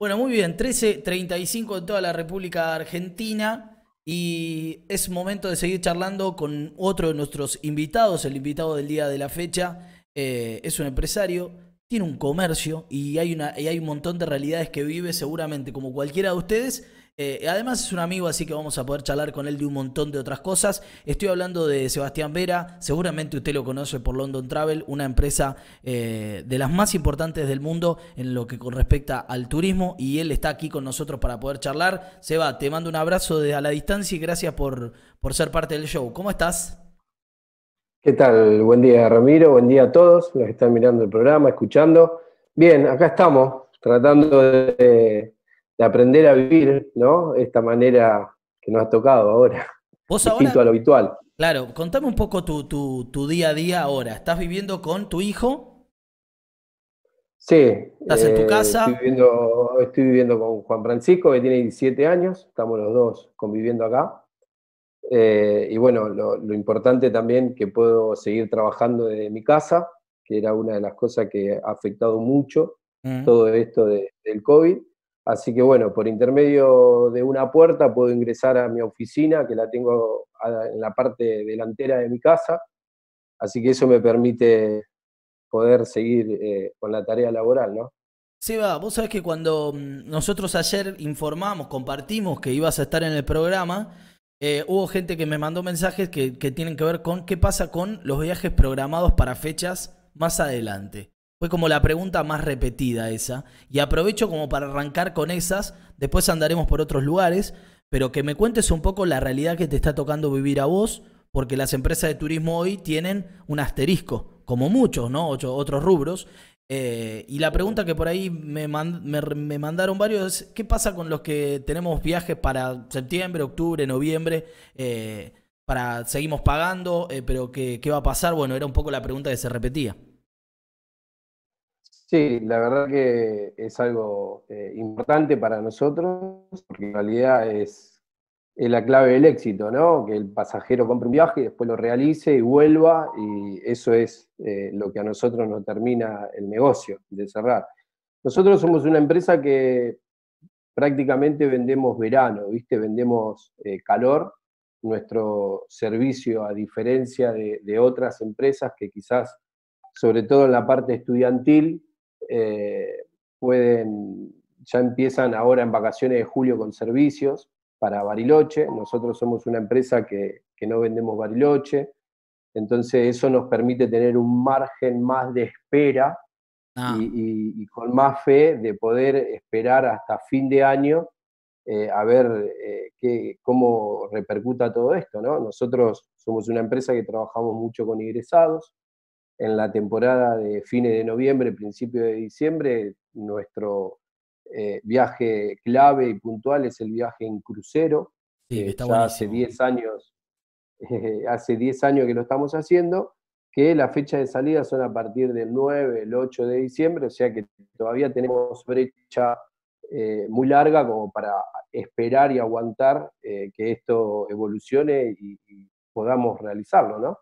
Bueno, muy bien, 13.35 en toda la República Argentina y es momento de seguir charlando con otro de nuestros invitados, el invitado del día de la fecha. Eh, es un empresario, tiene un comercio y hay, una, y hay un montón de realidades que vive seguramente como cualquiera de ustedes eh, además es un amigo, así que vamos a poder charlar con él de un montón de otras cosas. Estoy hablando de Sebastián Vera, seguramente usted lo conoce por London Travel, una empresa eh, de las más importantes del mundo en lo que con respecta al turismo y él está aquí con nosotros para poder charlar. Seba, te mando un abrazo desde a la distancia y gracias por, por ser parte del show. ¿Cómo estás? ¿Qué tal? Buen día Ramiro, buen día a todos los que están mirando el programa, escuchando. Bien, acá estamos tratando de de aprender a vivir, ¿no? Esta manera que nos ha tocado ahora. ¿Vos ahora? a lo habitual. Claro, contame un poco tu, tu, día a día ahora. ¿Estás viviendo con tu hijo? Sí. ¿Estás en tu eh, casa? Estoy viviendo, estoy viviendo con Juan Francisco, que tiene 17 años. Estamos los dos conviviendo acá. Eh, y bueno, lo, importante también que puedo seguir trabajando desde mi casa, que era una de las cosas que ha afectado mucho mm. todo esto del COVID. Así que bueno, por intermedio de una puerta puedo ingresar a mi oficina, que la tengo en la parte delantera de mi casa. Así que eso me permite poder seguir eh, con la tarea laboral, ¿no? Seba, vos sabés que cuando mm, nosotros ayer informamos, compartimos que ibas a estar en el programa, eh, hubo gente que me mandó mensajes que, que tienen que ver con qué pasa con los viajes programados para fechas más adelante. Fue como la pregunta más repetida esa. Y aprovecho como para arrancar con esas. Después andaremos por otros lugares. Pero que me cuentes un poco la realidad que te está tocando vivir a vos. Porque las empresas de turismo hoy tienen un asterisco. Como muchos, ¿no? otros rubros. Eh, y la pregunta que por ahí me, mandaron varios es, ¿qué pasa con los que tenemos viajes para septiembre, octubre, noviembre? Eh, para seguimos pagando, eh, pero ¿qué, ¿qué va a pasar? Bueno, era un poco la pregunta que se repetía. Sí, la verdad que es algo eh, importante para nosotros, porque en realidad es, la clave del éxito, ¿no? Que el pasajero compre un viaje y después lo realice y vuelva, y eso es eh, lo que a nosotros nos termina el negocio de cerrar. Nosotros somos una empresa que prácticamente vendemos verano, ¿viste? Vendemos eh, calor. Nuestro servicio, a diferencia de otras empresas que quizás, sobre todo en la parte estudiantil, eh, pueden, ya empiezan ahora en vacaciones de julio con servicios para Bariloche. Nosotros somos una empresa que, no vendemos Bariloche, entonces eso nos permite tener un margen más de espera ah. y, con más fe de poder esperar hasta fin de año eh, a ver eh, qué, cómo repercuta todo esto. ¿no? Nosotros somos una empresa que trabajamos mucho con ingresados, en la temporada de fines de noviembre, principio de diciembre, nuestro eh, viaje clave y puntual es el viaje en crucero. Sí, ya hace 10 años, hace 10 años que lo estamos haciendo, que la fecha de salida son a partir del 9, el 8 de diciembre, o sea que todavía tenemos brecha eh, muy larga como para esperar y aguantar eh, que esto evolucione y, y podamos realizarlo, ¿no?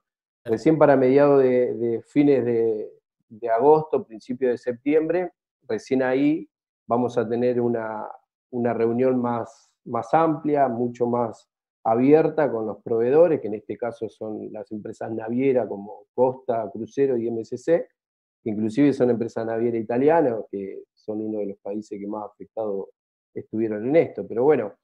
Recién para mediados de, fines de, agosto, principio de septiembre, recién ahí vamos a tener una, reunión más, más amplia, mucho más abierta con los proveedores, que en este caso son las empresas navieras como Costa, Crucero y MSC, que inclusive son empresas navieras italianas, que son uno de los países que más afectados estuvieron en esto. Pero bueno,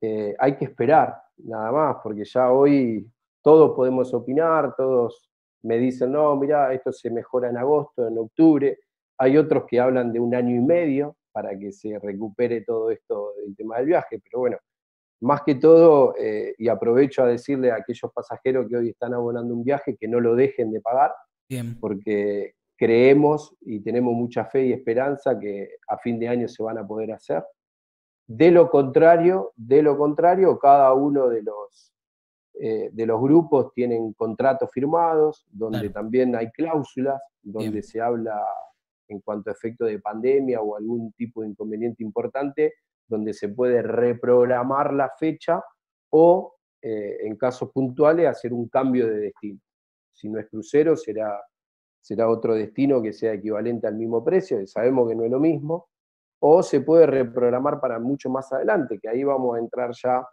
eh, hay que esperar nada más, porque ya hoy todos podemos opinar, todos me dicen, no, mira, esto se mejora en agosto, en octubre. Hay otros que hablan de un año y medio para que se recupere todo esto del tema del viaje, pero bueno, más que todo, eh, y aprovecho a decirle a aquellos pasajeros que hoy están abonando un viaje que no lo dejen de pagar, porque creemos y tenemos mucha fe y esperanza que a fin de año se van a poder hacer. De lo contrario, de lo contrario, cada uno de los eh, de los grupos tienen contratos firmados, donde también hay cláusulas, donde se habla en cuanto a efecto de pandemia o algún tipo de inconveniente importante, donde se puede reprogramar la fecha o, eh, en casos puntuales, hacer un cambio de destino. Si no es crucero, será, será otro destino que sea equivalente al mismo precio, sabemos que no es lo mismo, o se puede reprogramar para mucho más adelante, que ahí vamos a entrar ya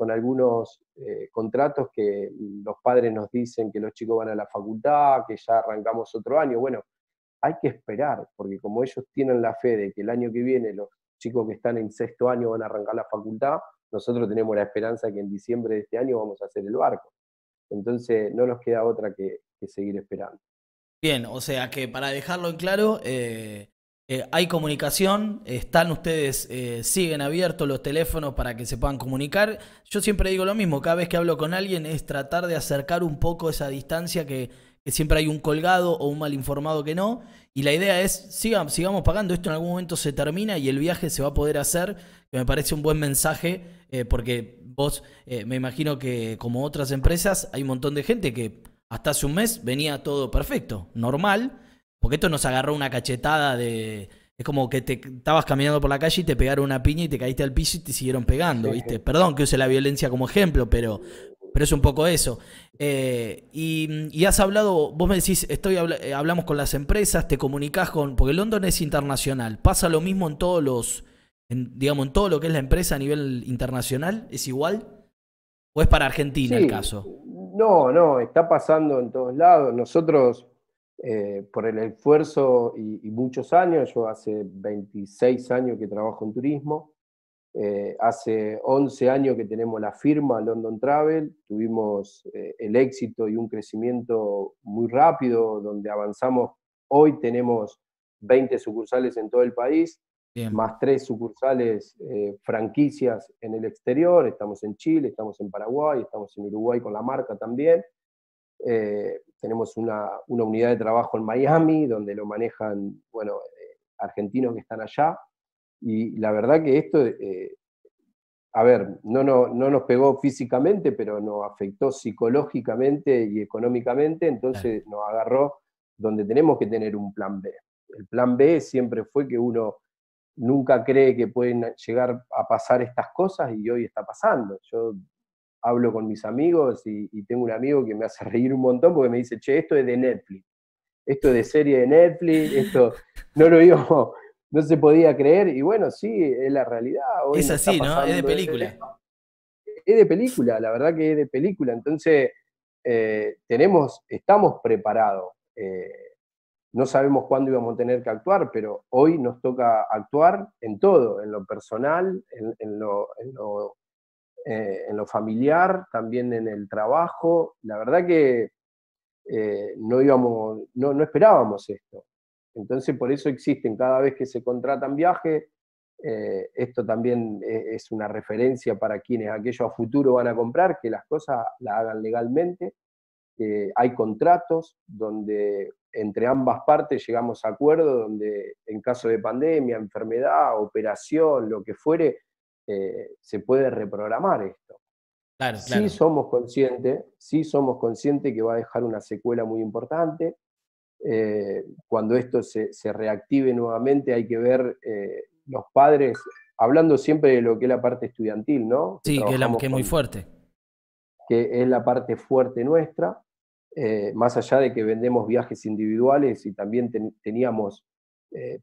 con algunos eh, contratos que los padres nos dicen que los chicos van a la facultad, que ya arrancamos otro año. Bueno, hay que esperar, porque como ellos tienen la fe de que el año que viene los chicos que están en sexto año van a arrancar la facultad, nosotros tenemos la esperanza de que en diciembre de este año vamos a hacer el barco. Entonces no nos queda otra que, seguir esperando. Bien, o sea que para dejarlo en claro, eh, eh, hay comunicación, están ustedes, eh, siguen abiertos los teléfonos para que se puedan comunicar. Yo siempre digo lo mismo, cada vez que hablo con alguien es tratar de acercar un poco esa distancia que, siempre hay un colgado o un mal informado que no. Y la idea es, sigamos, pagando, esto en algún momento se termina y el viaje se va a poder hacer, que me parece un buen mensaje, eh, porque vos, me imagino que como otras empresas, hay un montón de gente que hasta hace un mes venía todo perfecto, normal, porque esto nos agarró una cachetada de... Es como que te estabas caminando por la calle y te pegaron una piña y te caíste al piso y te siguieron pegando, ¿viste? Perdón que use la violencia como ejemplo, pero pero es un poco eso. Eh, y, has hablado, vos me decís, estoy eh, hablamos con las empresas, te comunicas con, porque London es internacional. ¿Pasa lo mismo en todos los, digamos, en todo lo que es la empresa a nivel internacional? ¿Es igual? ¿O es para Argentina el caso? No, no, está pasando en todos lados. Nosotros, eh, por el esfuerzo y, y muchos años, yo hace 26 años que trabajo en turismo, eh, hace 11 años que tenemos la firma London Travel, tuvimos eh, el éxito y un crecimiento muy rápido, donde avanzamos. Hoy tenemos 20 sucursales en todo el país, más tres sucursales eh, franquicias en el exterior. Estamos en Chile, estamos en Paraguay, estamos en Uruguay con la marca también. Tenemos una, una, unidad de trabajo en Miami, donde lo manejan bueno, argentinos que están allá. Y la verdad que esto, eh, a ver, no, no, no, nos pegó físicamente, pero nos afectó psicológicamente y económicamente, entonces nos agarró donde tenemos que tener un plan B. El plan B siempre fue que uno nunca cree que pueden llegar a pasar estas cosas y hoy está pasando. Yo hablo con mis amigos y, y, tengo un amigo que me hace reír un montón porque me dice, che, esto es de Netflix, esto es de serie de Netflix, esto no lo digo no se podía creer, y bueno, sí, es la realidad. es así, ¿no? Es de película. Es de película, la verdad que es de película. Entonces, eh, tenemos, estamos preparados. Eh, no sabemos cuándo íbamos a tener que actuar, pero hoy nos toca actuar en todo, en lo personal, en, lo, eh, en lo, familiar, también en el trabajo. La verdad que no íbamos, no, no esperábamos esto. Entonces, por eso existen cada vez que se contratan viajes, eh, esto también e, es una referencia para quienes aquellos a futuro van a comprar, que las cosas las hagan legalmente. hay contratos donde entre ambas partes llegamos a acuerdo, donde en caso de pandemia, enfermedad, operación, lo que fuere, eh, se puede reprogramar esto. Claro, Sí somos conscientes, sí somos conscientes que va a dejar una secuela muy importante. Eh, cuando esto se, reactive nuevamente hay que ver eh, los padres, hablando siempre de lo que es la parte estudiantil, ¿no? Sí, que, es, muy fuerte. Que es la parte fuerte nuestra, más allá de que vendemos viajes individuales y también teníamos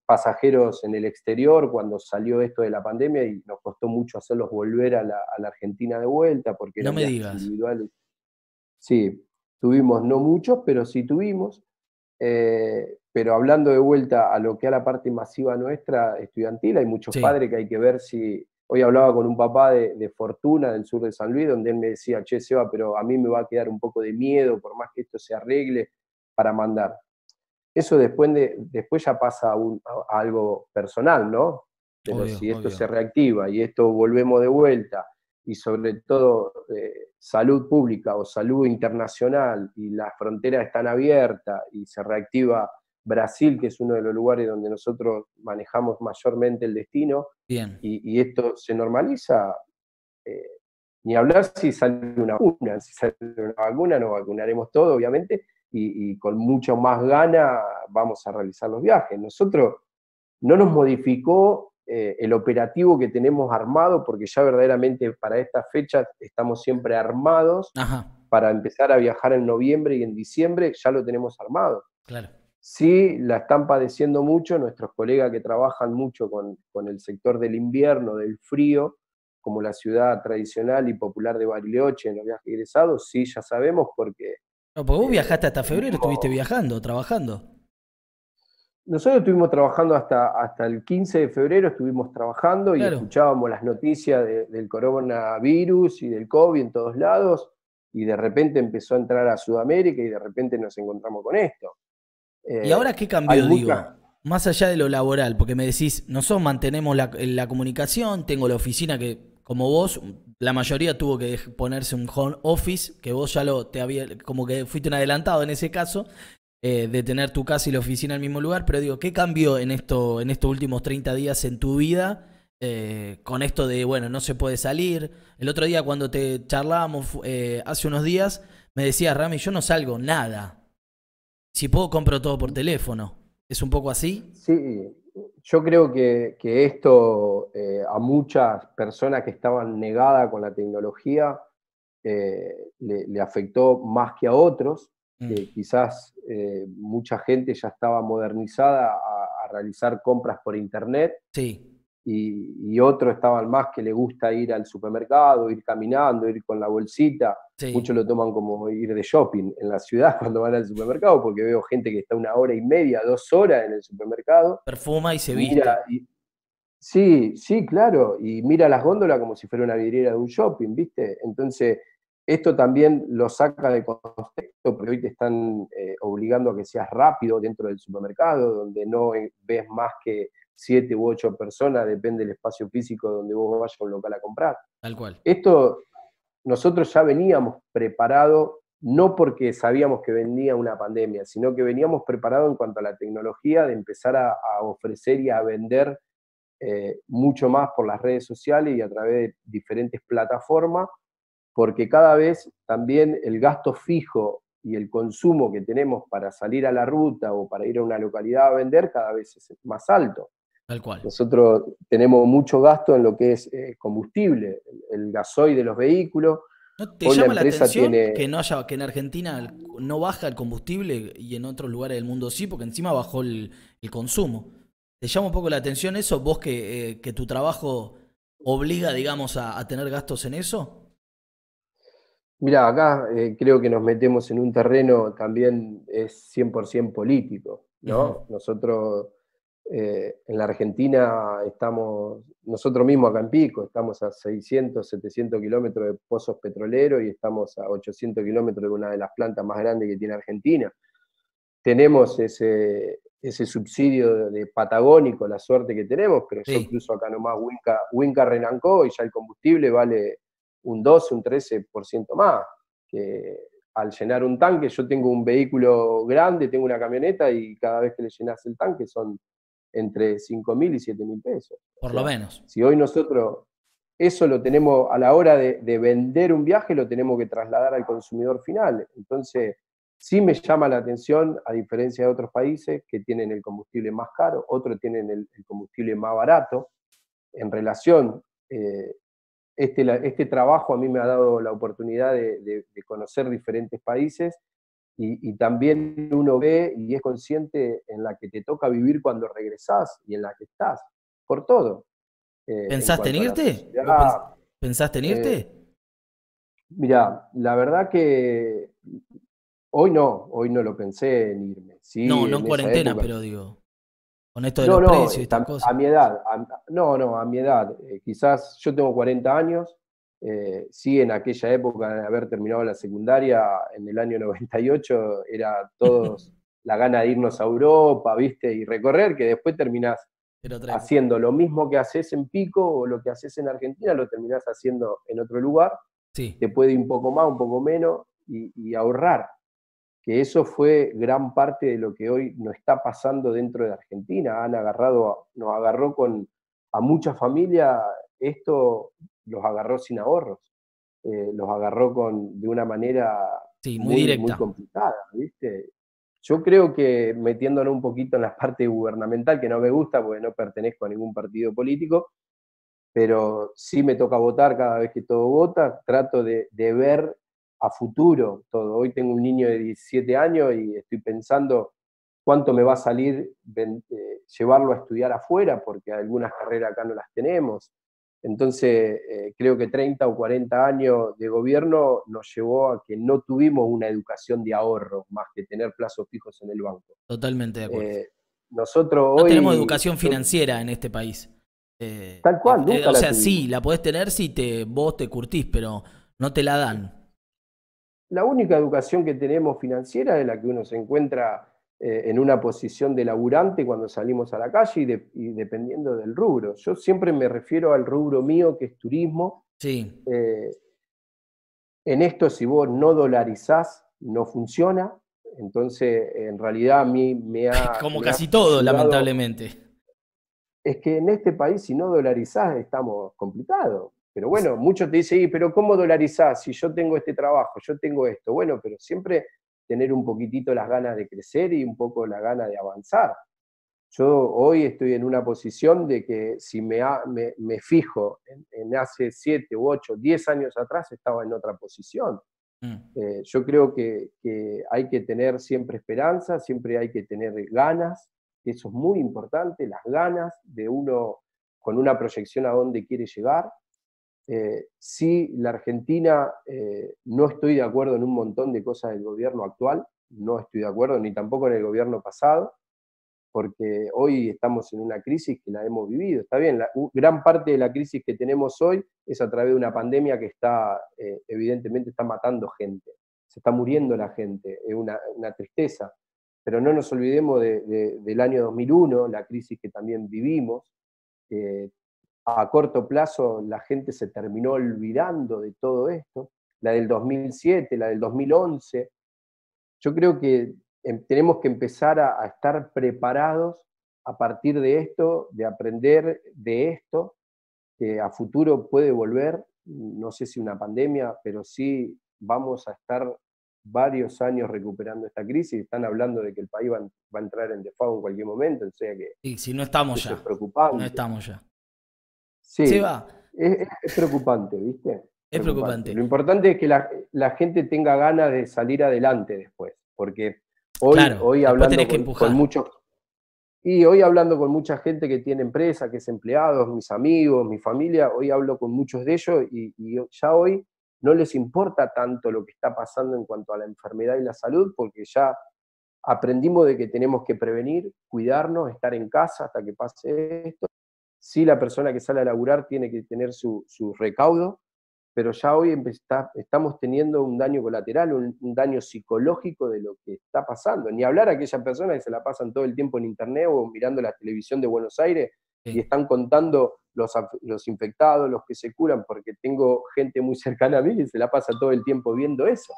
pasajeros en el exterior cuando salió esto de la pandemia y nos costó mucho hacerlos volver a la, Argentina de vuelta porque no me digas. individuales. Sí, tuvimos no muchos, pero sí tuvimos. Eh, pero hablando de vuelta a lo que a la parte masiva nuestra estudiantil, hay muchos padres que hay que ver si... Hoy hablaba con un papá de, Fortuna, del sur de San Luis, donde él me decía, che, Seba, pero a mí me va a quedar un poco de miedo, por más que esto se arregle, para mandar. Eso después, de, después ya pasa a, algo personal, ¿no? Pero si esto se reactiva y esto volvemos de vuelta, y sobre todo eh, salud pública o salud internacional y las fronteras están abiertas y se reactiva Brasil, que es uno de los lugares donde nosotros manejamos mayormente el destino, Y, esto se normaliza, eh, ni hablar si sale una vacuna, si sale una vacuna nos vacunaremos todo, obviamente, y, y con mucho más gana vamos a realizar los viajes. Nosotros no nos modificó eh, el operativo que tenemos armado, porque ya verdaderamente para esta fecha estamos siempre armados para empezar a viajar en noviembre y en diciembre, ya lo tenemos armado. Claro. sí la están padeciendo mucho nuestros colegas que trabajan mucho con, con el sector del invierno, del frío, como la ciudad tradicional y popular de Bariloche en los viajes egresados, sí, ya sabemos porque... No, porque vos viajaste hasta febrero, estuviste viajando, trabajando. Nosotros estuvimos trabajando hasta, hasta el 15 de febrero, estuvimos trabajando y escuchábamos las noticias del coronavirus y del COVID en todos lados, y de repente empezó a entrar a Sudamérica y de repente nos encontramos con esto. ¿Y ahora qué cambió, digo? Más allá de lo laboral, porque me decís, nosotros mantenemos la, la comunicación, tengo la oficina que como vos, la mayoría tuvo que ponerse un home office, que vos ya lo te había, como que fuiste un adelantado en ese caso, eh, de tener tu casa y la oficina en el mismo lugar, pero digo, ¿qué cambió en esto, en estos últimos 30 días en tu vida? Eh, con esto de, bueno, no se puede salir. El otro día cuando te charlábamos eh, hace unos días, me decías, Rami, yo no salgo nada. Si puedo, compro todo por teléfono. ¿Es un poco así? Sí, yo creo que, esto eh, a muchas personas que estaban negadas con la tecnología eh, le, afectó más que a otros, mm. quizás eh, mucha gente ya estaba modernizada a, a, realizar compras por internet. Sí y, otros estaban más que le gusta ir al supermercado, ir caminando, ir con la bolsita. Muchos lo toman como ir de shopping en la ciudad cuando van al supermercado, porque veo gente que está una hora y media, dos horas en el supermercado. Perfuma y se viste. sí, sí, claro, y mira las góndolas como si fuera una vidriera de un shopping, ¿viste? Entonces, esto también lo saca de contexto, porque hoy te están eh, obligando a que seas rápido dentro del supermercado, donde no ves más que siete u ocho personas, depende del espacio físico donde vos vayas a un local a comprar. Tal cual. Esto nosotros ya veníamos preparados, no porque sabíamos que venía una pandemia, sino que veníamos preparados en cuanto a la tecnología de empezar a, ofrecer y a vender eh, mucho más por las redes sociales y a través de diferentes plataformas, porque cada vez también el gasto fijo y el consumo que tenemos para salir a la ruta o para ir a una localidad a vender cada vez es más alto. Tal cual. Nosotros tenemos mucho gasto en lo que es eh, combustible, el, gasoil de los vehículos. ¿No te llama la, atención que no haya, que en Argentina no baja el combustible y en otros lugares del mundo sí, porque encima bajó el, consumo? ¿Te llama un poco la atención eso? ¿Vos que, eh, que tu trabajo obliga, digamos, a, tener gastos en eso? Mira, acá eh, creo que nos metemos en un terreno también es 100% político, ¿no? Nosotros eh, en la Argentina estamos, nosotros mismos acá en Pico, estamos a 600, 700 kilómetros de pozos petroleros y estamos a 800 kilómetros de una de las plantas más grandes que tiene Argentina. Tenemos ese, ese subsidio de, patagónico, la suerte que tenemos, pero yo incluso acá nomás Winca, Winca renancó y ya el combustible vale un 12, un 13% más, que al llenar un tanque, yo tengo un vehículo grande, tengo una camioneta y cada vez que le llenas el tanque son entre 5 mil y 7 mil pesos. Por lo menos. Si hoy nosotros eso lo tenemos a la hora de, vender un viaje, lo tenemos que trasladar al consumidor final. Entonces, sí me llama la atención, a diferencia de otros países que tienen el combustible más caro, otros tienen el, combustible más barato. En relación, eh, este, este trabajo a mí me ha dado la oportunidad de conocer diferentes países y, también uno ve y es consciente en la que te toca vivir cuando regresás y en la que estás, por todo. Eh, ¿Pensaste en, irte? ¿Pensaste en eh, irte? mira, la verdad que hoy no, hoy no lo pensé en irme. no, no en, cuarentena, pero digo, con esto de los precios y estas cosas. A mi edad, no, no, a mi edad. Eh, quizás yo tengo 40 años, eh, sí, en aquella época de haber terminado la secundaria, en el año 98, era todos la gana de irnos a Europa, ¿viste? Y recorrer, que después terminás haciendo lo mismo que haces en Pico o lo que haces en Argentina, lo terminás haciendo en otro lugar. Sí. Te puede ir un poco más, un poco menos y, ahorrar. Que eso fue gran parte de lo que hoy nos está pasando dentro de Argentina. Han agarrado, nos agarró con a muchas familias esto los agarró sin ahorros, eh, los agarró con, de una manera muy, muy, complicada, ¿viste? Yo creo que metiéndonos un poquito en la parte gubernamental, que no me gusta porque no pertenezco a ningún partido político, pero sí me toca votar cada vez que todo vota, trato de, de ver a futuro todo. Hoy tengo un niño de 17 años y estoy pensando cuánto me va a salir eh, llevarlo a estudiar afuera, porque algunas carreras acá no las tenemos. Entonces, eh, creo que 30 o 40 años de gobierno nos llevó a que no tuvimos una educación de ahorro, más que tener plazos fijos en el banco. Totalmente de acuerdo. Eh, nosotros no hoy, tenemos educación financiera en este país. Eh, tal cual, nunca O sea, sí, la podés tener si te, vos te curtís, pero no te la dan. La única educación que tenemos financiera es la que uno se encuentra eh, en una posición de laburante cuando salimos a la calle y, dependiendo del rubro. Yo siempre me refiero al rubro mío que es turismo. Sí. Eh, en esto, si vos no dolarizás, no funciona. Entonces, en realidad a mí me ha... Como casi todo, lamentablemente. Es que en este país, si no dolarizás, estamos complicados. Pero bueno, muchos te dicen, pero ¿cómo dolarizás si yo tengo este trabajo, yo tengo esto? Bueno, pero siempre tener un poquitito las ganas de crecer y un poco la gana de avanzar. Yo hoy estoy en una posición de que si me, me, fijo en, hace 7 u 8, 10 años atrás, estaba en otra posición. Mm. Eh, yo creo que, que, hay que tener siempre esperanza, siempre hay que tener ganas, eso es muy importante, las ganas de uno con una proyección a dónde quiere llegar. Eh, sí, la Argentina, eh, no estoy de acuerdo en un montón de cosas del gobierno actual, no estoy de acuerdo ni tampoco en el gobierno pasado, porque hoy estamos en una crisis que la hemos vivido. Está bien, gran parte de la crisis que tenemos hoy es a través de una pandemia que está, eh, evidentemente, está matando gente, se está muriendo la gente, es una, tristeza. Pero no nos olvidemos del año 2001, la crisis que también vivimos, a corto plazo la gente se terminó olvidando de todo esto, la del 2007, la del 2011. Yo creo que em, tenemos que empezar a, estar preparados a partir de esto, de aprender de esto, que a futuro puede volver, no sé si una pandemia, pero sí vamos a estar varios años recuperando esta crisis. Están hablando de que el país va, a entrar en default en cualquier momento, o sea que... Sí, si no estamos ya. Es preocupante. No estamos ya. Sí, va. Es, preocupante, ¿viste? Es preocupante. Lo importante es que la, gente tenga ganas de salir adelante después, porque hoy, hoy hablando con, muchos... Y hoy hablando con mucha gente que tiene empresa, que es empleado, mis amigos, mi familia, hoy hablo con muchos de ellos y, y ya hoy no les importa tanto lo que está pasando en cuanto a la enfermedad y la salud, porque ya aprendimos de que tenemos que prevenir, cuidarnos, estar en casa hasta que pase esto, Sí, la persona que sale a laburar tiene que tener su, recaudo, pero ya hoy estamos teniendo un daño colateral, un, daño psicológico de lo que está pasando. Ni hablar a aquellas personas que se la pasan todo el tiempo en internet o mirando la televisión de Buenos Aires y están contando los, los, infectados, los que se curan, porque tengo gente muy cercana a mí que se la pasa todo el tiempo viendo eso.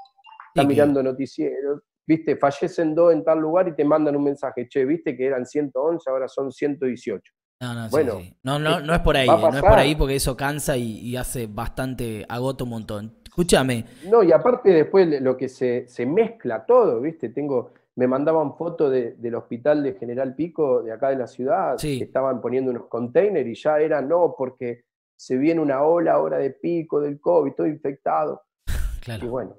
Está mirando noticieros, viste, fallecen dos en tal lugar y te mandan un mensaje, che, viste que eran 111, ahora son 118. No, no, bueno, No, no, no es por ahí, no es por ahí porque eso cansa y, hace bastante, agota un montón. Escúchame. No, y aparte después lo que se, mezcla todo, ¿viste? Tengo, me mandaban fotos del hospital de General Pico, de acá de la ciudad, que estaban poniendo unos containers y ya era no, porque se viene una ola ahora de pico del COVID, todo infectado. Claro. Y bueno,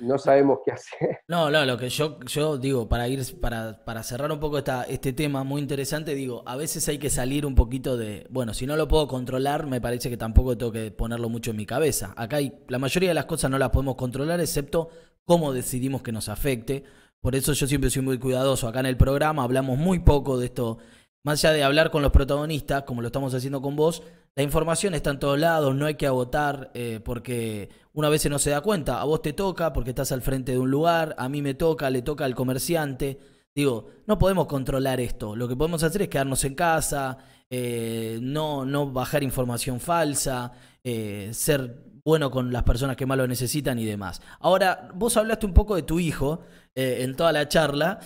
no sabemos qué hacer. No, no, lo que yo, yo digo, para ir, para, para cerrar un poco esta, este tema muy interesante, digo, a veces hay que salir un poquito de, bueno, si no lo puedo controlar, me parece que tampoco tengo que ponerlo mucho en mi cabeza. Acá hay, la mayoría de las cosas no las podemos controlar, excepto cómo decidimos que nos afecte. Por eso yo siempre soy muy cuidadoso. Acá en el programa hablamos muy poco de esto, más allá de hablar con los protagonistas, como lo estamos haciendo con vos, la información está en todos lados, no hay que agotar eh, porque una vez no se da cuenta. A vos te toca porque estás al frente de un lugar, a mí me toca, le toca al comerciante. Digo, no podemos controlar esto. Lo que podemos hacer es quedarnos en casa, eh, no, no bajar información falsa, eh, ser bueno con las personas que más lo necesitan y demás. Ahora, vos hablaste un poco de tu hijo en toda la charla.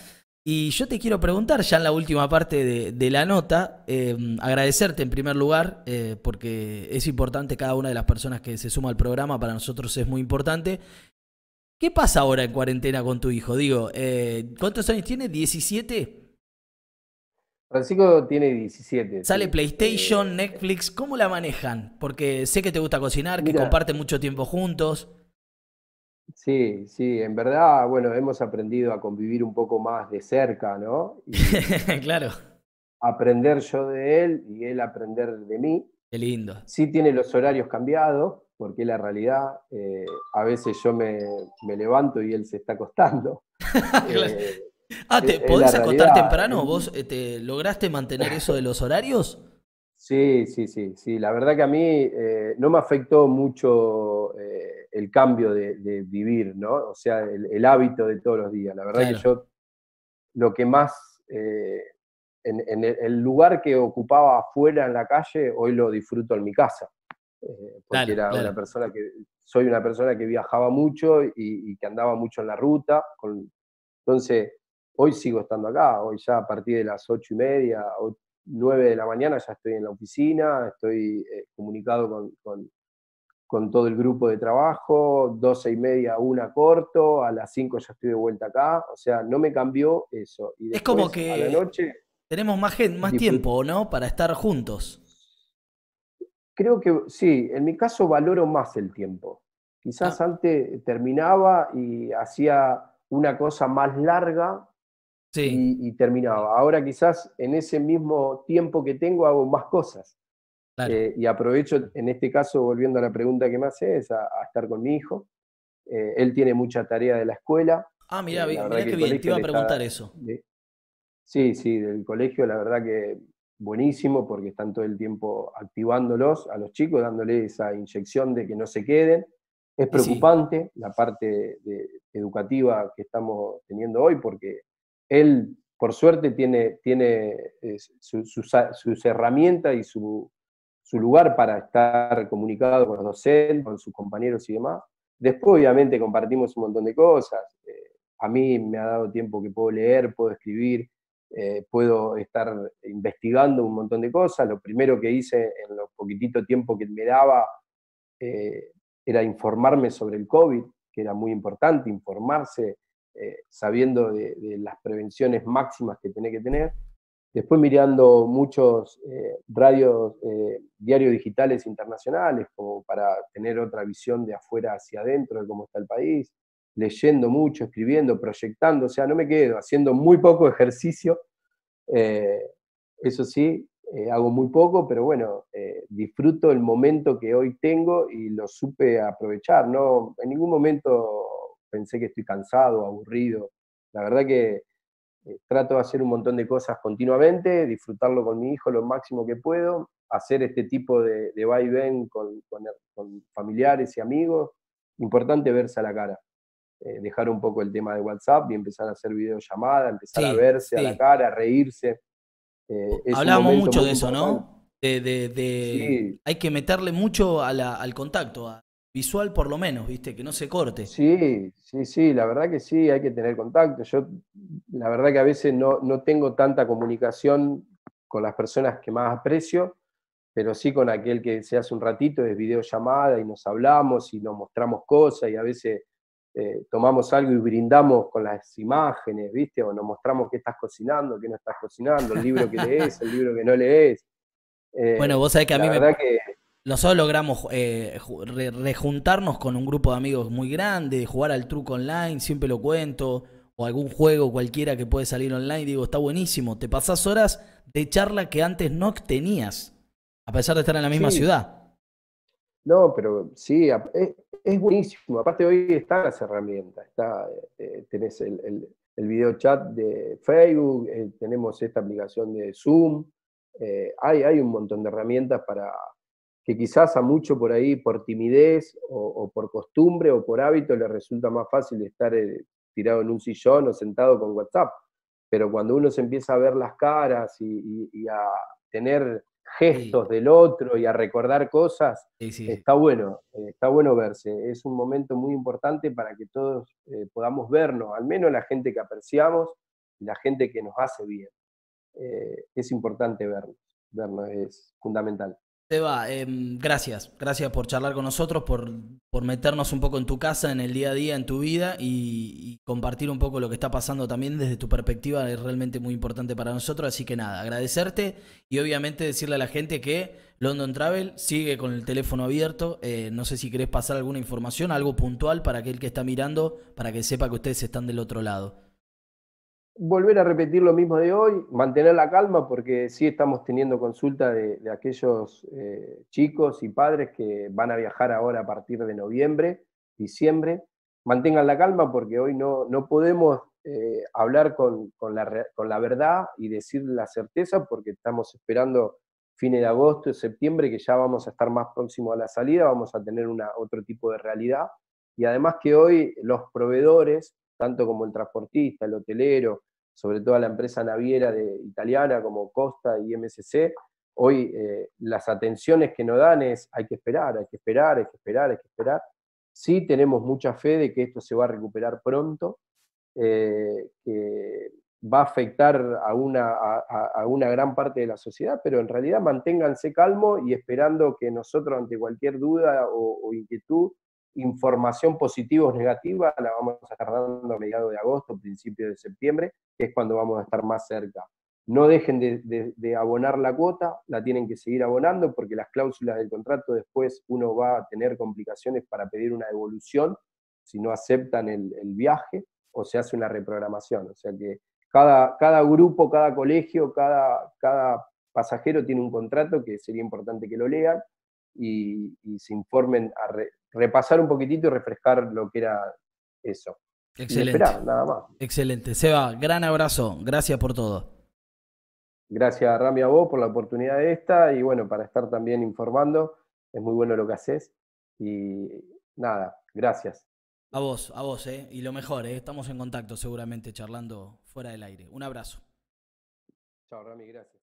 Y yo te quiero preguntar, ya en la última parte de, la nota, eh, agradecerte en primer lugar, eh, porque es importante cada una de las personas que se suma al programa, para nosotros es muy importante. ¿Qué pasa ahora en cuarentena con tu hijo? Digo, eh, ¿cuántos años tiene? ¿17? Francisco tiene 17. Sale PlayStation, Netflix, ¿cómo la manejan? Porque sé que te gusta cocinar, que comparten mucho tiempo juntos. Sí, sí, en verdad, bueno, hemos aprendido a convivir un poco más de cerca, ¿no? claro. Aprender yo de él y él aprender de mí. Qué lindo. Sí tiene los horarios cambiados, porque la realidad, eh, a veces yo me, levanto y él se está acostando. Eh, ah, ¿te podés acostar temprano? ¿Vos eh, te lograste mantener eso de los horarios? Sí, sí, sí, sí. La verdad que a mí no me afectó mucho el cambio de, vivir, ¿no? O sea, el, hábito de todos los días. La verdad que yo lo que más, en, el lugar que ocupaba afuera en la calle, hoy lo disfruto en mi casa. Eh, porque era una persona que, soy una persona que viajaba mucho y, que andaba mucho en la ruta. entonces, hoy sigo estando acá, hoy ya a partir de las ocho y media, o nueve de la mañana ya estoy en la oficina, estoy eh, comunicado con, con, todo el grupo de trabajo, doce y media, una corto, a las cinco ya estoy de vuelta acá, o sea, no me cambió eso. Y es como que a la noche, tenemos más, más tiempo, ¿no? Para estar juntos. Creo que sí, en mi caso valoro más el tiempo. Quizás ah. antes terminaba y hacía una cosa más larga y, terminaba. Ahora quizás en ese mismo tiempo que tengo hago más cosas. Eh, y aprovecho, en este caso, volviendo a la pregunta que me haces, a, estar con mi hijo. Eh, él tiene mucha tarea de la escuela. Ah, mira, eh, mira que bien, te iba a preguntar eso. sí, sí, del colegio, la verdad que buenísimo porque están todo el tiempo activándolos a los chicos, dándoles esa inyección de que no se queden. Es preocupante la parte educativa que estamos teniendo hoy porque él, por suerte, tiene, tiene eh, sus herramientas y su, lugar para estar comunicado con los docentes, con sus compañeros y demás. Después, obviamente, compartimos un montón de cosas. Eh, a mí me ha dado tiempo que puedo leer, puedo escribir, eh, puedo estar investigando un montón de cosas. Lo primero que hice en lo poquitito tiempo que me daba eh, era informarme sobre el COVID, que era muy importante, informarse sabiendo de, las prevenciones máximas que tiene que tener. Después mirando muchos radios, diarios digitales internacionales, como para tener otra visión de afuera hacia adentro de cómo está el país leyendo mucho, escribiendo, proyectando, o sea, no me quedo haciendo muy poco ejercicio, eh, eso sí, eh, hago muy poco, pero bueno, eh, disfruto el momento que hoy tengo y lo supe aprovechar, ¿no? En ningún momento pensé que estoy cansado, aburrido, la verdad que trato de hacer un montón de cosas continuamente, disfrutarlo con mi hijo lo máximo que puedo, hacer este tipo de, de va y ven con, con familiares y amigos, importante verse a la cara. Eh, dejar un poco el tema de WhatsApp y empezar a hacer videollamada, empezar a verse a la cara, a reírse. Eh, Hablábamos mucho de eso, ¿no? De, Hay que meterle mucho al contacto, visual por lo menos, ¿viste? Que no se corte. Sí, sí, sí, la verdad que sí, hay que tener contacto. Yo, la verdad que a veces no, no tengo tanta comunicación con las personas que más aprecio, pero sí con aquel que se hace un ratito es videollamada y nos hablamos y nos mostramos cosas y a veces eh, tomamos algo y brindamos con las imágenes, ¿viste? O nos mostramos qué estás cocinando, qué no estás cocinando, el libro que lees, el libro que no lees. Eh, bueno, vos sabés que a mí me... Que... Nosotros logramos eh, rejuntarnos con un grupo de amigos muy grande, jugar al truco online, siempre lo cuento, o algún juego cualquiera que puede salir online, digo, está buenísimo, te pasás horas de charla que antes no tenías, a pesar de estar en la misma ciudad. No, pero sí, es, buenísimo. Aparte hoy están las herramientas. Está, eh, tenés el, el, video chat de Facebook, eh, tenemos esta aplicación de Zoom. Eh, hay, hay un montón de herramientas para que quizás a mucho por ahí, por timidez o, por costumbre o por hábito, les resulta más fácil estar tirado en un sillón o sentado con WhatsApp. Pero cuando uno se empieza a ver las caras y a tener gestos del otro y a recordar cosas, está bueno, eh, está bueno verse. Es un momento muy importante para que todos eh, podamos vernos, al menos la gente que apreciamos y la gente que nos hace bien. Eh, es importante vernos, vernos es fundamental. Seba, em, gracias. Gracias por charlar con nosotros, por, por, meternos un poco en tu casa, en el día a día, en tu vida y, compartir un poco lo que está pasando también desde tu perspectiva. Es realmente muy importante para nosotros. Así que nada, agradecerte y obviamente decirle a la gente que London Travel sigue con el teléfono abierto. Eh, no sé si querés pasar alguna información, algo puntual para aquel que está mirando, para que sepa que ustedes están del otro lado volver a repetir lo mismo de hoy, mantener la calma porque sí estamos teniendo consulta de, aquellos eh, chicos y padres que van a viajar ahora a partir de noviembre, diciembre. Mantengan la calma porque hoy no, no podemos eh, hablar con, la, con, la, verdad y decir la certeza porque estamos esperando fines de agosto septiembre que ya vamos a estar más próximos a la salida, vamos a tener una, otro tipo de realidad. Y además que hoy los proveedores tanto como el transportista, el hotelero, sobre todo la empresa naviera italiana como Costa y MSC, hoy eh, las atenciones que nos dan es hay que esperar, hay que esperar, hay que esperar, hay que esperar. Sí tenemos mucha fe de que esto se va a recuperar pronto, eh, que va a afectar a una, a, una, gran parte de la sociedad, pero en realidad manténganse calmos y esperando que nosotros ante cualquier duda o inquietud información positiva o negativa la vamos a estar dando a mediados de agosto, principios de septiembre, que es cuando vamos a estar más cerca. No dejen de, abonar la cuota, la tienen que seguir abonando porque las cláusulas del contrato después uno va a tener complicaciones para pedir una devolución si no aceptan el, viaje o se hace una reprogramación. O sea que cada, cada grupo, cada colegio, cada, cada pasajero tiene un contrato que sería importante que lo lean y, se informen a repasar un poquitito y refrescar lo que era eso. Excelente. nada más. Excelente. Seba, gran abrazo. Gracias por todo. Gracias, Rami, a vos por la oportunidad de esta y bueno, para estar también informando. Es muy bueno lo que haces. Y nada, gracias. A vos, a vos, ¿eh? Y lo mejor, ¿eh? Estamos en contacto seguramente charlando fuera del aire. Un abrazo. Chao, Rami, gracias.